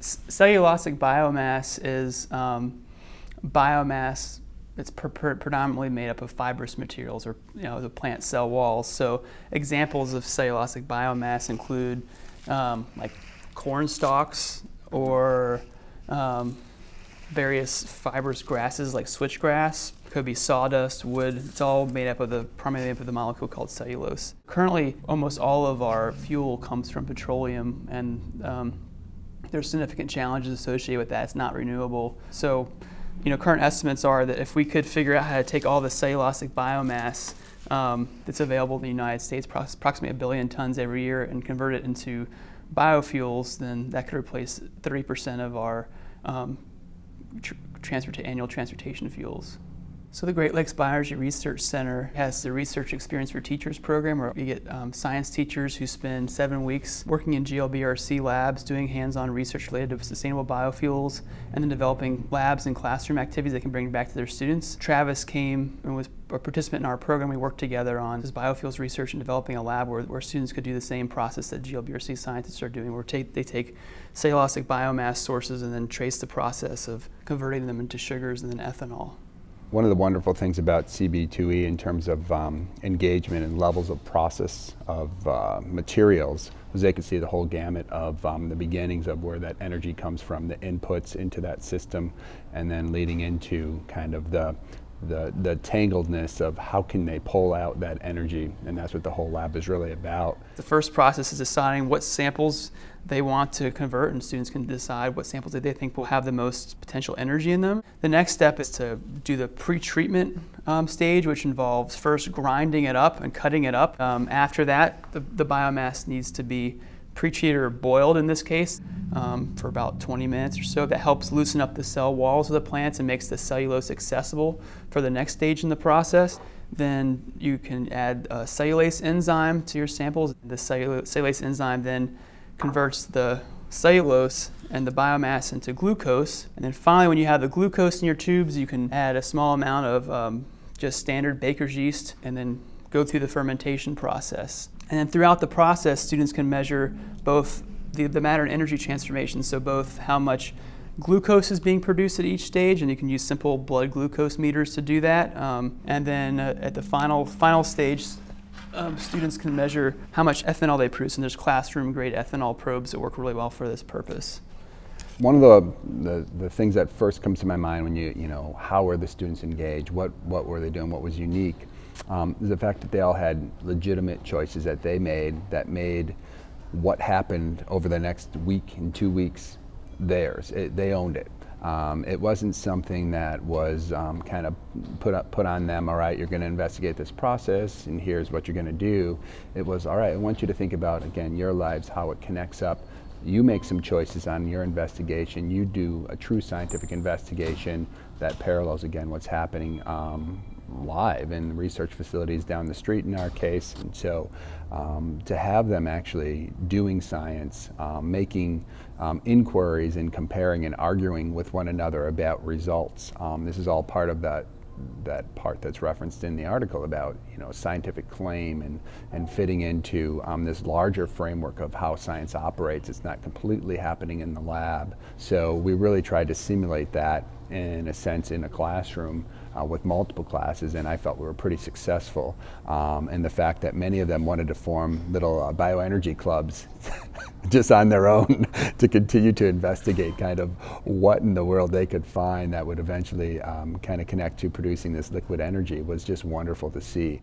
cellulosic biomass is um, biomass that's pre predominantly made up of fibrous materials or you know the plant cell walls. So examples of cellulosic biomass include um, like corn stalks or um, various fibrous grasses like switchgrass. Could be sawdust, wood. It's all made up of the primarily made up of the molecule called cellulose. Currently, almost all of our fuel comes from petroleum, and um, there's significant challenges associated with that. It's not renewable. So you know, current estimates are that if we could figure out how to take all the cellulosic biomass um, that's available in the United States, approximately a billion tons every year, and convert it into biofuels, then that could replace 30% of our um, tr- transport- annual transportation fuels. So the Great Lakes Bioenergy Research Center has the Research Experience for Teachers program where we get um, science teachers who spend seven weeks working in GLBRC labs doing hands-on research related to sustainable biofuels and then developing labs and classroom activities they can bring back to their students. Travis came and was a participant in our program. We worked together on this biofuels research and developing a lab where, where students could do the same process that GLBRC scientists are doing where they take cellulosic biomass sources and then trace the process of converting them into sugars and then ethanol. One of the wonderful things about CB2E in terms of um, engagement and levels of process of uh, materials was they could see the whole gamut of um, the beginnings of where that energy comes from, the inputs into that system, and then leading into kind of the the, the tangledness of how can they pull out that energy, and that's what the whole lab is really about. The first process is deciding what samples they want to convert, and students can decide what samples that they think will have the most potential energy in them. The next step is to do the pre-treatment um, stage, which involves first grinding it up and cutting it up. Um, after that, the, the biomass needs to be pre-treated or boiled in this case um, for about 20 minutes or so. That helps loosen up the cell walls of the plants and makes the cellulose accessible for the next stage in the process. Then you can add a cellulase enzyme to your samples. The cellulase enzyme then converts the cellulose and the biomass into glucose. And then finally, when you have the glucose in your tubes, you can add a small amount of um, just standard baker's yeast and then go through the fermentation process. And then throughout the process, students can measure both the, the matter and energy transformation, so both how much glucose is being produced at each stage, and you can use simple blood glucose meters to do that. Um, and then uh, at the final, final stage, um, students can measure how much ethanol they produce, and there's classroom grade ethanol probes that work really well for this purpose. One of the, the, the, things that first comes to my mind when you, you know, how were the students engaged? What, what were they doing? What was unique? Um, the fact that they all had legitimate choices that they made that made what happened over the next week and two weeks theirs. It, they owned it. Um, it wasn't something that was um, kind of put up, put on them. All right, you're going to investigate this process, and here's what you're going to do. It was all right. I want you to think about again your lives, how it connects up. You make some choices on your investigation. You do a true scientific investigation that parallels again what's happening um, live in research facilities down the street in our case. And so um, to have them actually doing science, um, making um, inquiries and comparing and arguing with one another about results, um, this is all part of that that part that's referenced in the article about you know scientific claim and and fitting into um, this larger framework of how science operates. It's not completely happening in the lab, so we really tried to simulate that in a sense in a classroom uh, with multiple classes, and I felt we were pretty successful. Um, and the fact that many of them wanted to form little uh, bioenergy clubs just on their own to continue to investigate kind of what in the world they could find that would eventually um, kind of connect to producing this liquid energy was just wonderful to see.